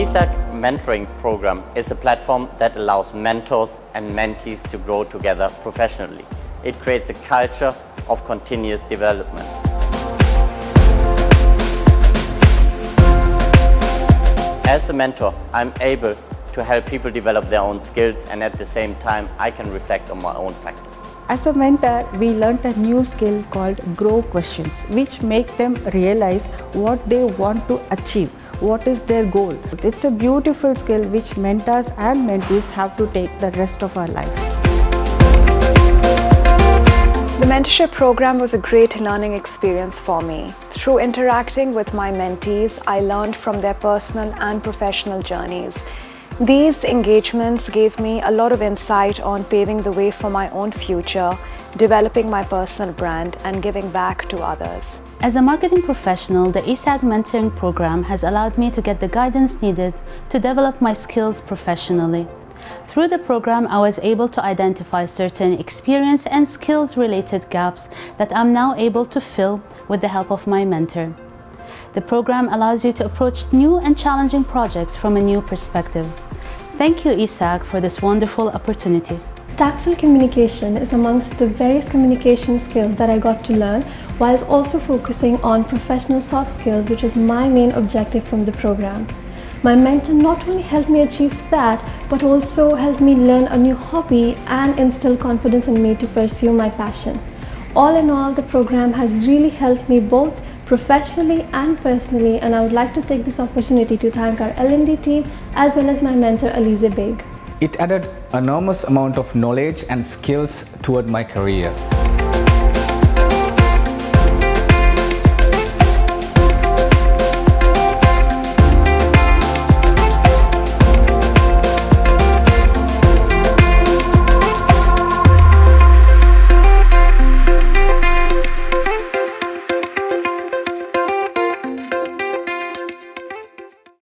ESAG mentoring program is a platform that allows mentors and mentees to grow together professionally. It creates a culture of continuous development. As a mentor, I'm able to help people develop their own skills and at the same time I can reflect on my own practice. As a mentor, we learned a new skill called Grow Questions, which make them realize what they want to achieve, what is their goal. It's a beautiful skill which mentors and mentees have to take the rest of our life. The mentorship program was a great learning experience for me. Through interacting with my mentees, I learned from their personal and professional journeys. These engagements gave me a lot of insight on paving the way for my own future, developing my personal brand, and giving back to others. As a marketing professional, the ESAG mentoring program has allowed me to get the guidance needed to develop my skills professionally. Through the program, I was able to identify certain experience and skills related gaps that I'm now able to fill with the help of my mentor. The program allows you to approach new and challenging projects from a new perspective. Thank you, ESAG, for this wonderful opportunity. Tactful communication is amongst the various communication skills that I got to learn whilst also focusing on professional soft skills which was my main objective from the program. My mentor not only helped me achieve that, but also helped me learn a new hobby and instill confidence in me to pursue my passion. All in all, the program has really helped me both professionally and personally and I would like to take this opportunity to thank our L&D team as well as my mentor Alize Beg. It added enormous amount of knowledge and skills toward my career.